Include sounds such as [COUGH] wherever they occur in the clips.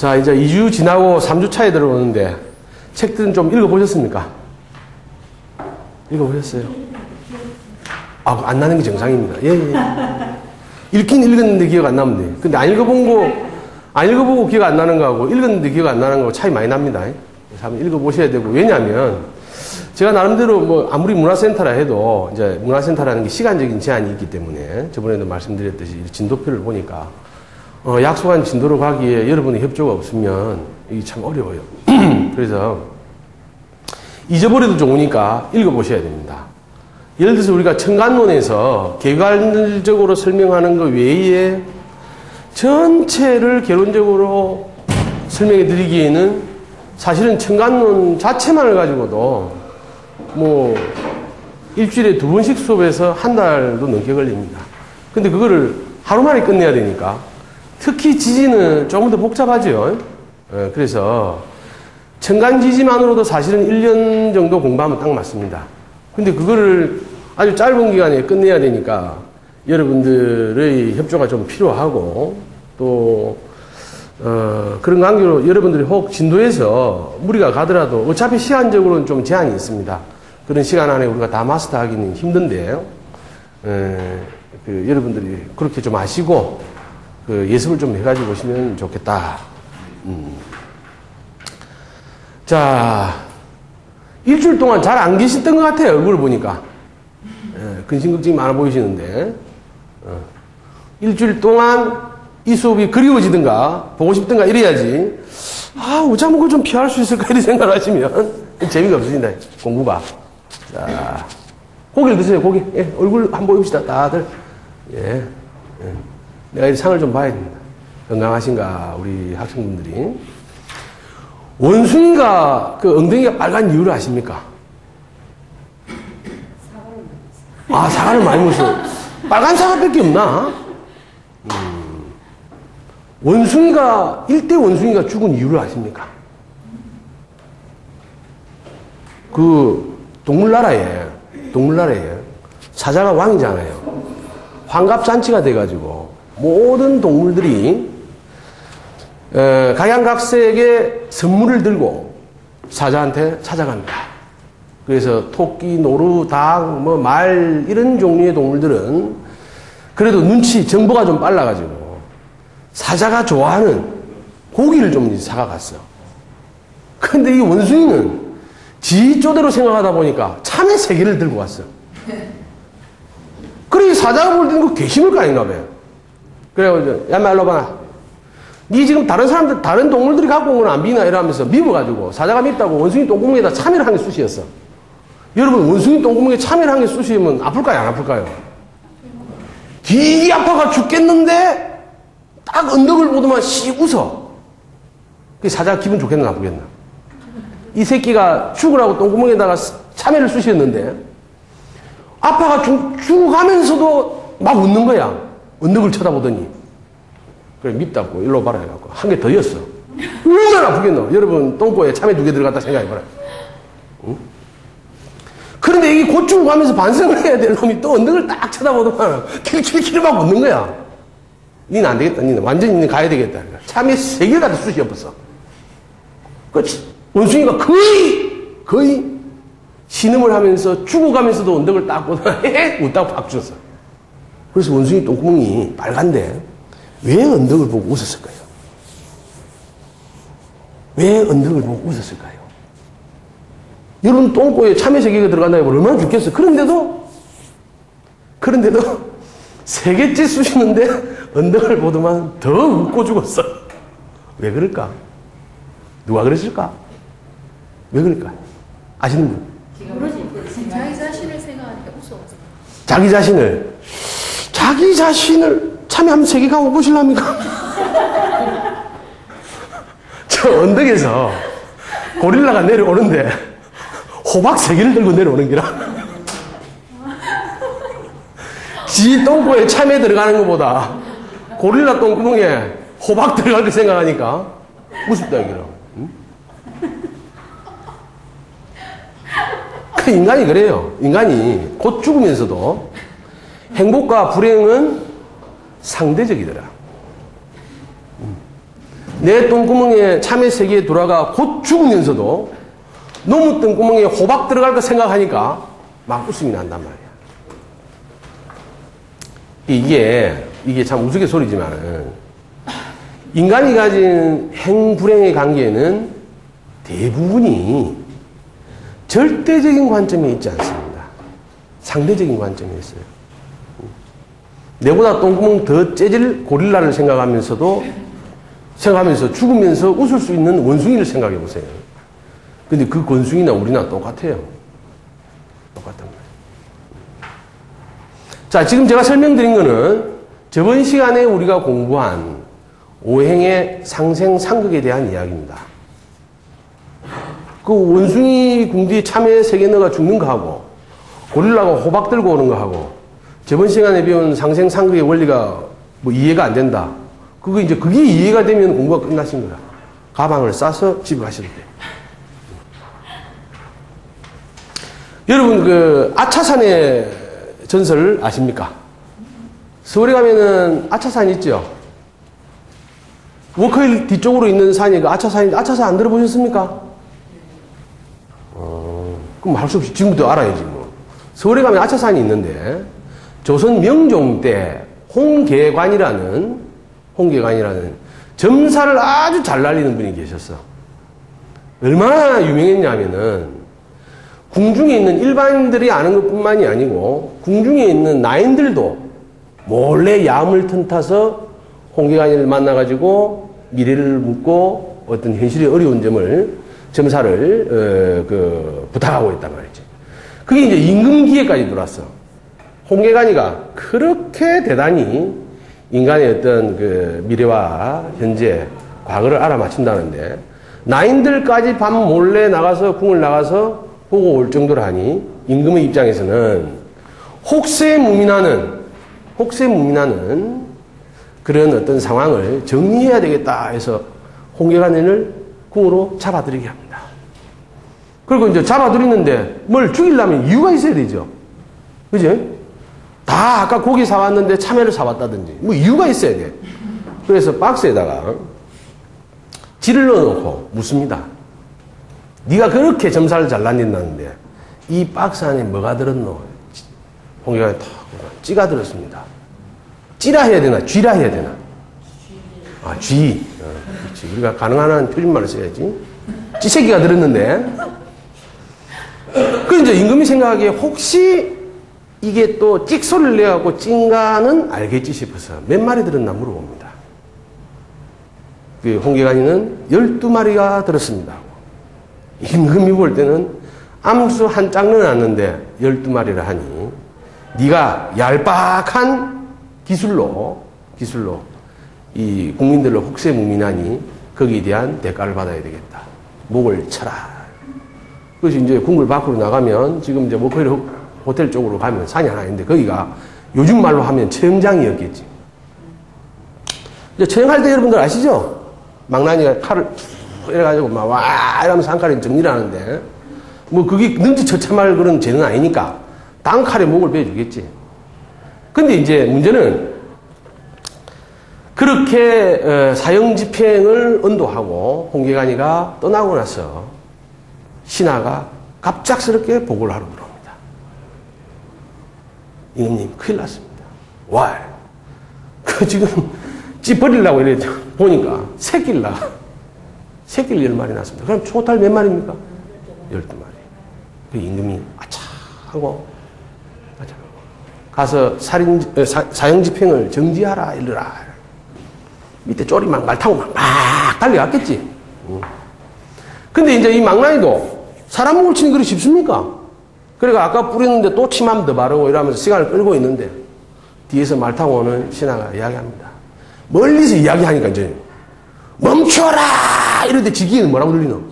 자, 이제 2주 지나고 3주 차에 들어오는데 책들은 좀 읽어보셨습니까? 읽어보셨어요? 아, 안 나는 게 정상입니다. 예, 예. 읽긴 읽었는데 기억 안 나면 돼. 근데 안 읽어본 거, 안 읽어보고 기억 안 나는 거하고 읽었는데 기억 안 나는 거하고 차이 많이 납니다. 그래서 한번 읽어보셔야 되고, 왜냐면 제가 나름대로 뭐 아무리 문화센터라 해도 이제 문화센터라는 게 시간적인 제한이 있기 때문에 저번에도 말씀드렸듯이 진도표를 보니까 어, 약속한 진도로 가기에 여러분의 협조가 없으면 이게 참 어려워요. [CLEARS THROAT] 그래서 잊어버려도 좋으니까 읽어보셔야 됩니다. 예를 들어서 우리가 청간론에서 개괄적으로 설명하는 것 외에 전체를 개론적으로 설명해 드리기에는 사실은 청간론 자체만을 가지고도 뭐 일주일에 두 번씩 수업해서 한 달도 넘게 걸립니다. 근데 그거를 하루 만에 끝내야 되니까 특히 지지는 조금 더 복잡하죠. 예, 그래서 청간 지지만으로도 사실은 1년 정도 공부하면 딱 맞습니다. 근데 그거를 아주 짧은 기간에 끝내야 되니까 여러분들의 협조가 좀 필요하고 또 어, 그런 관계로 여러분들이 혹 진도에서 무리가 가더라도 어차피 시간적으로는 좀 제한이 있습니다. 그런 시간 안에 우리가 다 마스터하기는 힘든데 에, 그 여러분들이 그렇게 좀 아시고 그 예습을 좀 해가지고 오시면 좋겠다. 음. 자, 일주일 동안 잘 안 계셨던 것 같아요. 얼굴을 보니까. 예, 근심걱정이 많아 보이시는데. 어. 일주일 동안 이 수업이 그리워지든가, 보고 싶든가 이래야지. 아, 그걸 좀 피할 수 있을까? 이런 생각을 하시면 재미가 없으신다. 공부가. 자, 고기를 드세요, 고기. 예, 얼굴 한번 보입시다, 다들. 예. 예. 내가 이 상을 좀 봐야 됩니다. 건강하신가, 우리 학생분들이. 원숭이가 그 엉덩이가 빨간 이유를 아십니까? 아, 사과를 많이 먹었어. 빨간 사과밖에 없나? 음. 원숭이가, 일대 원숭이가 죽은 이유를 아십니까? 그, 동물나라에, 동물나라에 사자가 왕이잖아요. 환갑잔치가 돼가지고 모든 동물들이 에, 각양각색의 선물을 들고 사자한테 찾아갑니다. 그래서 토끼, 노루, 닭, 뭐 말 이런 종류의 동물들은 그래도 눈치 정보가 좀 빨라가지고 사자가 좋아하는 고기를 좀 사가갔어. 근데 이 원숭이는 지 쪼대로 생각하다 보니까 참외 세 개를 들고 왔어. 그래 사자가 볼 때는 그거 아닌가 봐요. 그래가지고 야 말로 봐. 니 지금 다른 사람들, 다른 동물들이 갖고 온 건 안 비나 이러면서 미워가지고 사자가 밉다고 원숭이 똥구멍에다 참외를 한개 쑤시었어. 여러분, 원숭이 똥구멍에 참외를 한개 쑤시면 아플까요? 안 아플까요? 되게 아파가 죽겠는데 딱 언덕을 보더만 씩 웃어. 그 사자가 기분 좋겠나 나쁘겠나? 이 새끼가 죽으라고 똥구멍에다가 참외를 쑤시었는데 아파가 죽, 죽어가면서도 막 웃는 거야. 언덕을 쳐다보더니. 그래, 밉다고, 일로 봐라 해갖고. 한 개 더 였어. 얼마나 아프겠노? 여러분, 똥꼬에 참외 두 개 들어갔다 생각해봐라. 응? 그런데 이게 곧 죽어가면서 반성을 해야 될 놈이 또 언덕을 딱 쳐다보더만, 킬킬킬 막 웃는 거야. 니는 안 되겠다. 니는 완전히 니는 가야 되겠다. 참외 세 개가 다 쑤시 엎었어. 그 원숭이가 거의, 거의 신음을 하면서 죽어가면서도 언덕을 딱 보다가 [LAUGHS] 웃다고 팍 죽었어. 그래서 원숭이 똥구멍이 빨간데, 왜 언덕을 보고 웃었을까요? 왜 언덕을 보고 웃었을까요? 여러분 똥꼬에 참외 세 개가 들어간다고 얼마나 죽겠어. 그런데도 그런데도 세 개째 쑤시는데 언덕을 보더만 더 웃고 죽었어. 왜 그럴까? 누가 그랬을까? 왜 그럴까? 아시는 분? 자기 자신을 생각하니까 웃어. 자기 자신을 자기 자신을 참여 한번 세개 가고 보실랍니까? [LAUGHS] 저 언덕에서 고릴라가 내려오는데 호박 세 개를 들고 내려오는 기라. [LAUGHS] 지 똥꼬에 참외 들어가는 것보다 고릴라 똥구멍에 호박 들어갈 거 생각하니까 무섭다 이기라. 그 인간이 그래요. 인간이 곧 죽으면서도 행복과 불행은 상대적이더라. 내 똥구멍에 참외 세개 돌아가 곧 죽으면서도 너무 똥구멍에 호박 들어갈 거 생각하니까 막 웃음이 난단 말이야. 이게, 이게 참 우스갯소리지만, 인간이 가진 행불행의 관계는 대부분이 절대적인 관점에 있지 않습니다. 상대적인 관점에 있어요. 내보다 똥구멍 더 째질 고릴라를 생각하면서도 생각하면서 죽으면서 웃을 수 있는 원숭이를 생각해 보세요. 근데 그 원숭이나 우리나 똑같아요. 똑같단 말이에요. 자, 지금 제가 설명드린 거는 저번 시간에 우리가 공부한 오행의 상생 상극에 대한 이야기입니다. 그 원숭이 궁디에 참외 넣어가 죽는 거 하고 고릴라가 호박 들고 오는 거 하고 저번 시간에 배운 상생 상극의 원리가 뭐 이해가 안 된다. 그거 이제 그게 이해가 되면 공부가 끝나신 거야. 가방을 싸서 집에 가셔도 돼. 여러분 그 아차산의 전설 아십니까? 서울에 가면은 아차산 있죠? 워커힐 뒤쪽으로 있는 산이 그 아차산인데 아차산 안 들어보셨습니까? 어, 그럼 할 수 없이 지금부터 알아야지 뭐. 서울에 가면 아차산이 있는데 조선 명종 때 홍계관이라는 홍계관이라는 점사를 아주 잘 날리는 분이 계셨어. 얼마나 유명했냐면은 궁중에 있는 일반인들이 아는 것뿐만이 아니고 궁중에 있는 나인들도 몰래 야음을 틈타서 홍계관이를 만나가지고 미래를 묻고 어떤 현실의 어려운 점을 점사를 어, 그 부탁하고 있단 말이지. 그게 이제 임금기에까지 들어왔어. 홍계관이가 그렇게 대단히 인간의 어떤 그 미래와 현재, 과거를 알아맞힌다는데 나인들까지 밤 몰래 나가서 궁을 나가서 보고 올 정도로 하니 임금의 입장에서는 혹세 무민하는 혹세 무민하는 그런 어떤 상황을 정리해야 되겠다 해서 홍계관을 궁으로 잡아들이게 합니다. 그리고 이제 잡아들이는데 뭘 죽이려면 이유가 있어야 되죠. 그지? 다 아까 고기 사왔는데 참외를 사왔다든지 뭐 이유가 있어야 돼. 그래서 박스에다가 지를 넣어놓고 묻습니다. 네가 그렇게 점사를 잘 날린다는데 이 박스 안에 뭐가 들었노? 홍계가 탁 찌가 들었습니다. 찌라 해야 되나? 쥐라 해야 되나? 아, 쥐. 어, 그렇지. 우리가 가능한 한 표준말을 써야지. 찌새끼가 들었는데. 그 이제 임금이 생각하기에 혹시 이게 또 찍소리를 내갖고 찐가는 알겠지 싶어서 몇 마리 들었나 물어봅니다. 그 홍계관이는 12마리가 들었습니다. 임금이 볼 때는 암수 한 짝는 났는데 12마리를 하니 네가 얄팍한 기술로 기술로 이 국민들을 혹세무민하니 거기에 대한 대가를 받아야 되겠다. 목을 쳐라. 그래서 이제 궁궐 밖으로 나가면 지금 이제 목걸이 호텔 쪽으로 가면 산이 하나 있는데 거기가 요즘 말로 하면 처형장이었겠지. 이제 처형할 때 여러분들 아시죠? 망나니가 칼을 이래가지고 막 와 이러면서 한 칼에 정리를 하는데 뭐 그게 능지처참할 그런 죄는 아니니까 딴 칼에 목을 베어주겠지. 근데 이제 문제는 그렇게 어, 사형 집행을 언도하고 홍계관이가 떠나고 나서 신하가 갑작스럽게 보고를 하러 들어 임금님 큰일 났습니다. 와, 그 지금 찌버리려고 이래 보니까 낳아. 새끼를 열 마리 낳습니다. 그럼 초탈 몇 마리입니까? 열두 마리. 그 임금이 아차 하고 아차 하고 가서 살인 어, 사, 사형 집행을 정지하라 이르라. 밑에 쪼리만 말 타고 막, 막 달려갔겠지. 응. 근데 이제 이 망나니도 사람 목을 치는 그리 쉽습니까? 그러니까 아까 뿌렸는데 또 침함 더 바르고 이러면서 시간을 끌고 있는데 뒤에서 말 타고 오는 신하가 이야기합니다. 멀리서 이야기하니까 이제 멈춰라! 이러는데 지기는 뭐라고 들리노?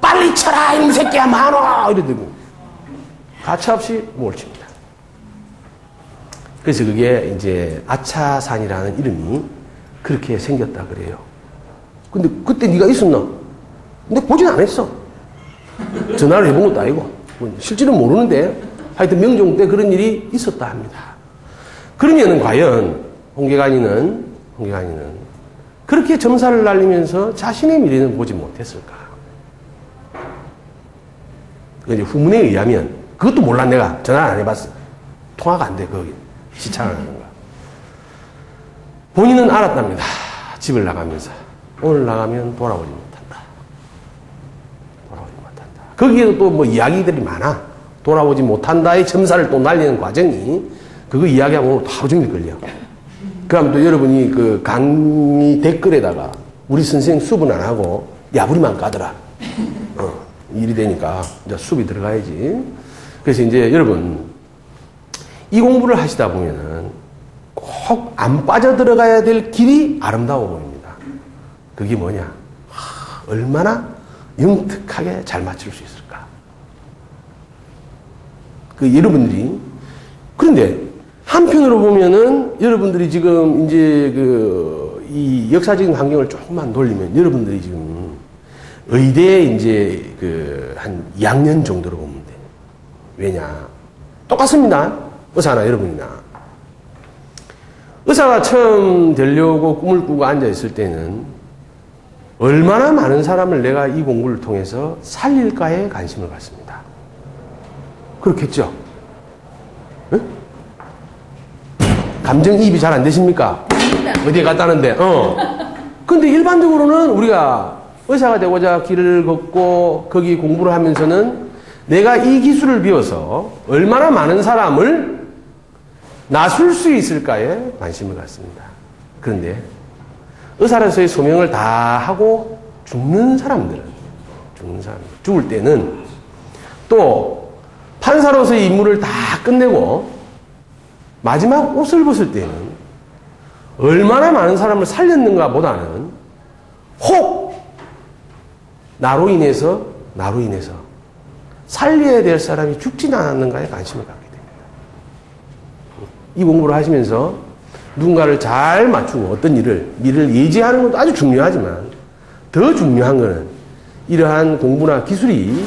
빨리 쳐라! 이놈 새끼야, 많어! 이러더고. 가차없이 목을 칩니다. 그래서 그게 이제 아차산이라는 이름이 그렇게 생겼다 그래요. 근데 그때 네가 있었나? 근데 보진 않았어. 전화를 해본 것도 아니고. 실제로 모르는데 하여튼 명종 때 그런 일이 있었다 합니다. 그러면은 과연 홍계관이는 홍계관이는 그렇게 점사를 날리면서 자신의 미래는 보지 못했을까? 그 이제 후문에 의하면 그것도 몰라 내가 전화를 안 해봤어. 통화가 안 돼 거기 시차가 나는 거야. 본인은 알았답니다. 집을 나가면서 오늘 나가면 돌아오지 못한다. 거기에도 또 뭐 이야기들이 많아. 돌아오지 못한다의 점사를 또 날리는 과정이 그거 이야기하면 오늘 하루 종일 걸려. 그럼 또 여러분이 그 강의 댓글에다가 우리 선생 수분 안 하고 야부리만 까더라. 어, 일이 되니까 이제 수비 들어가야지. 그래서 이제 여러분 이 공부를 하시다 보면은 꼭 안 빠져 들어가야 될 길이 아름다워 보입니다. 그게 뭐냐? 하, 얼마나 영특하게 잘 맞출 수 있을까? 그 여러분들이 그런데 한편으로 보면은 여러분들이 지금 이제 그 이 역사적인 환경을 조금만 돌리면 여러분들이 지금 의대에 이제 그 한 2학년 정도로 보면 돼. 왜냐? 똑같습니다. 의사나 여러분이나. 의사가 처음 되려고 꿈을 꾸고 앉아 있을 때는 얼마나 많은 사람을 내가 이 공부를 통해서 살릴까에 관심을 갖습니다. 그렇겠죠? 응? 감정이입이 잘 안 되십니까? 어디에 갔다는데, 어. 근데 일반적으로는 우리가 의사가 되고자 길을 걷고 거기 공부를 하면서는 내가 이 기술을 배워서 얼마나 많은 사람을 나술 수 있을까에 관심을 갖습니다. 그런데 의사로서의 소명을 다 하고 죽는 사람들은, 죽는 사람, 죽을 때는 또 판사로서의 임무를 다 끝내고 마지막 옷을 벗을 때는 얼마나 많은 사람을 살렸는가 보다는 혹 나로 인해서 나로 인해서 살려야 될 사람이 죽진 않았는가에 관심을 갖게 됩니다. 이 공부를 하시면서 누군가를 잘 맞추고 어떤 일을 미래를 예지하는 것도 아주 중요하지만 더 중요한 것은 이러한 공부나 기술이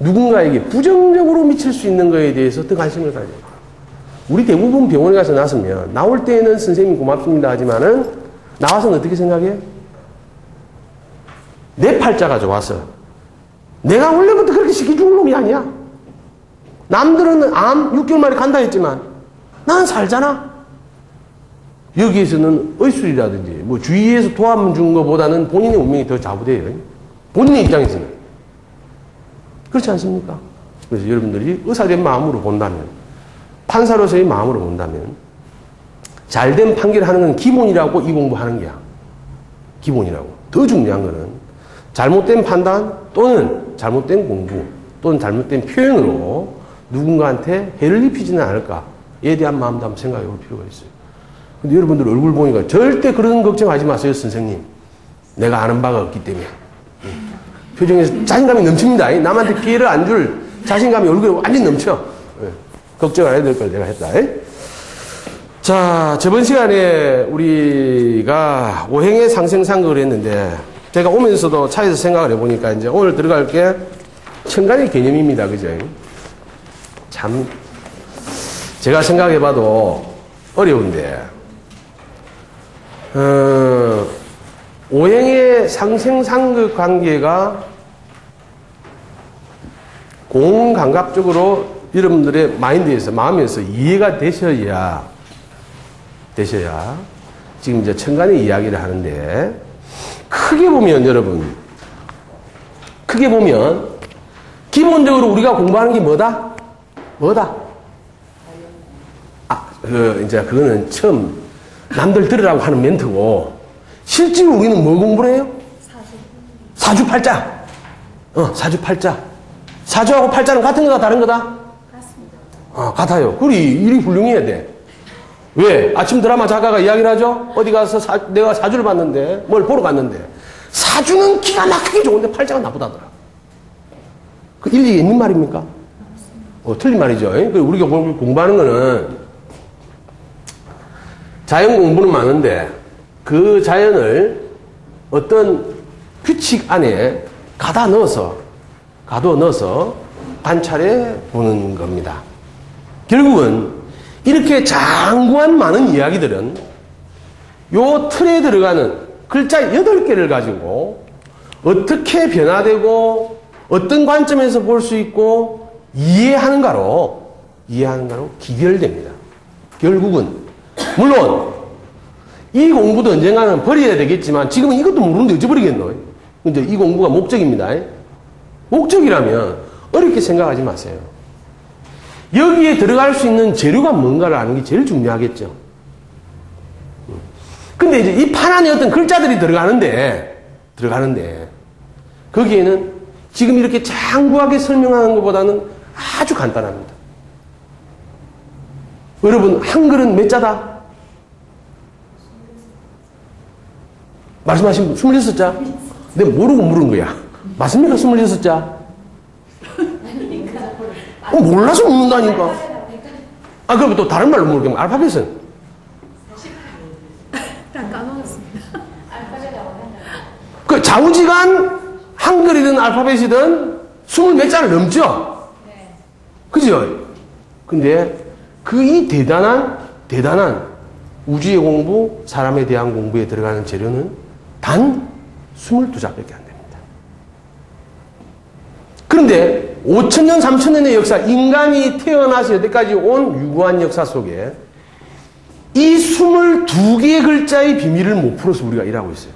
누군가에게 부정적으로 미칠 수 있는 것에 대해서 더 관심을 가져야 돼요. 우리 대부분 병원에 가서 나서면 나올 때는 선생님 고맙습니다 하지만은 나와서는 어떻게 생각해? 내 팔자가 좋아서 내가 원래부터 그렇게 시키 죽은 놈이 아니야. 남들은 암 6개월 만에 간다 했지만 난 살잖아. 여기에서는 의술이라든지 뭐 주위에서 도움 준 것보다는 본인의 운명이 더 좌우돼요. 본인의 입장에서는. 그렇지 않습니까? 그래서 여러분들이 의사된 마음으로 본다면 판사로서의 마음으로 본다면 잘된 판결하는 건 기본이라고 이 공부하는 게야. 기본이라고. 더 중요한 거는 잘못된 판단 또는 잘못된 공부 또는 잘못된 표현으로 누군가한테 해를 입히지는 않을까에 대한 마음도 한번 생각해 볼 필요가 있어요. 근데 여러분들 얼굴 보니까 절대 그런 걱정하지 마세요, 선생님. 내가 아는 바가 없기 때문에. 표정에서 자신감이 넘칩니다. 남한테 피해를 안 줄 자신감이 얼굴에 완전히 넘쳐. 걱정 안 해도 될 걸 내가 했다. 자, 저번 시간에 우리가 오행의 상생상극을 했는데, 제가 오면서도 차에서 생각을 해보니까 이제 오늘 들어갈 게 천간의 개념입니다. 그죠? 참, 제가 생각해봐도 어려운데, 어, 오행의 상생상극 관계가 공감각적으로 여러분들의 마인드에서, 마음에서 이해가 되셔야, 되셔야, 지금 이제 천간의 이야기를 하는데, 크게 보면 여러분, 크게 보면, 기본적으로 우리가 공부하는 게 뭐다? 뭐다? 아, 그, 이제 그거는 처음 남들 들으라고 하는 멘트고, 실제로 우리는 뭐 공부를 해요? 사주 팔자. 어, 사주팔자. 사주하고 팔자는 같은 거다, 다른 거다? 같습니다. 어, 같아요. 그리 일이 훌륭해야 돼. 왜? 아침 드라마 작가가 이야기를 하죠? 어디 가서 사- 내가 사주를 봤는데, 뭘 보러 갔는데, 사주는 기가 막히게 좋은데 팔자가 나쁘다더라. 그 일리가 있는 말입니까? 어, 틀린 말이죠. 그 우리가 공- 공부하는 거는 자연 공부는 많은데, 그 자연을 어떤 규칙 안에 가다 넣어서, 가둬 넣어서 관찰해 보는 겁니다. 결국은 이렇게 장구한 많은 이야기들은 요 틀에 들어가는 글자 8개를 가지고 어떻게 변화되고 어떤 관점에서 볼 수 있고 이해하는가로 이해하는가로 기결됩니다. 결국은 물론 이 공부도 언젠가는 버려야 되겠지만 지금은 이것도 모르는데 어찌 버리겠노? 이제 이 공부가 목적입니다. 목적이라면 어렵게 생각하지 마세요. 여기에 들어갈 수 있는 재료가 뭔가를 아는 게 제일 중요하겠죠. 근데 이제 이판 안에 어떤 글자들이 들어가는데, 들어가는데, 거기에는 지금 이렇게 장구하게 설명하는 것보다는 아주 간단합니다. 여러분, 한글은 몇 자다? 말씀하신 분, 26자? 내가 모르고 물은 거야. 맞습니까? 26자? 어, 몰라서 묻는다니까. 아, 그럼 또 다른 말로 물으면 알파벳은? 다 까먹었습니다. 그 좌우지간 한글이든 알파벳이든 스물 몇 자를 넘죠? 그죠? 근데 그 이 대단한, 대단한 우주의 공부, 사람에 대한 공부에 들어가는 재료는 단 22자밖에 안 됩니다. 그런데 5천년, 3천년의 역사, 인간이 태어나서 여태까지 온 유구한 역사 속에 이 22개의 글자의 비밀을 못 풀어서 우리가 일하고 있어요.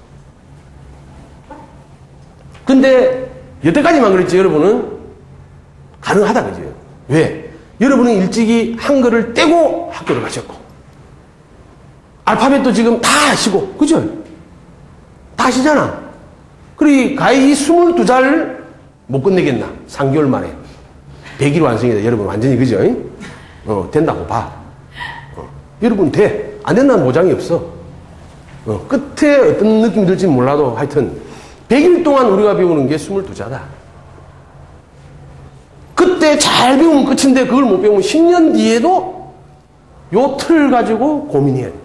근데 여태까지만 그랬지 여러분은 가능하다 그죠? 왜? 여러분은 일찍이 한글을 떼고 학교를 가셨고 알파벳도 지금 다 아시고 그죠? 다 아시잖아. 그리고 가히 이 22자를 못 끝내겠나? 3개월 만에 100일 완성이다. 여러분 완전히 그죠? 어, 된다고 봐. 어, 여러분 돼. 안 된다는 보장이 없어. 어, 끝에 어떤 느낌이 들지 몰라도 하여튼 100일 동안 우리가 배우는 게 22자다. 그때 잘 배우면 끝인데 그걸 못 배우면 10년 뒤에도 요 틀 가지고 고민해야 돼.